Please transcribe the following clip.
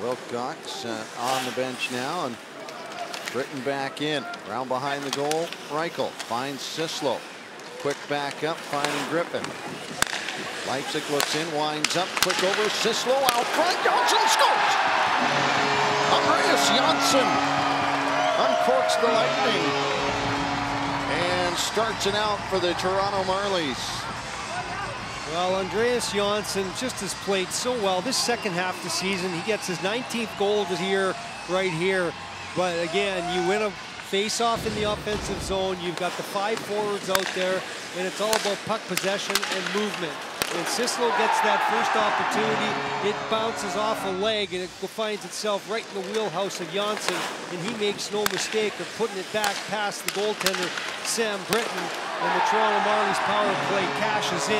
Wilcox uh, on the bench now, and Brittain back in. Round behind the goal, Rychel finds Sislo. Quick back up, finding Griffith. Leipsic looks in, winds up, quick over, Sislo out front, Johnsson scores! Andreas Johnsson uncorks the Lightning and starts it out for the Toronto Marlies. Well, Andreas Johnsson just has played so well this second half of the season. He gets his 19th goal the year right here. But again, you win a face-off in the offensive zone. You've got the five forwards out there, and it's all about puck possession and movement. When Sislo gets that first opportunity, it bounces off a leg and it finds itself right in the wheelhouse of Johnsson, and he makes no mistake of putting it back past the goaltender, Sam Brittain, and the Toronto Marlies power play cashes in.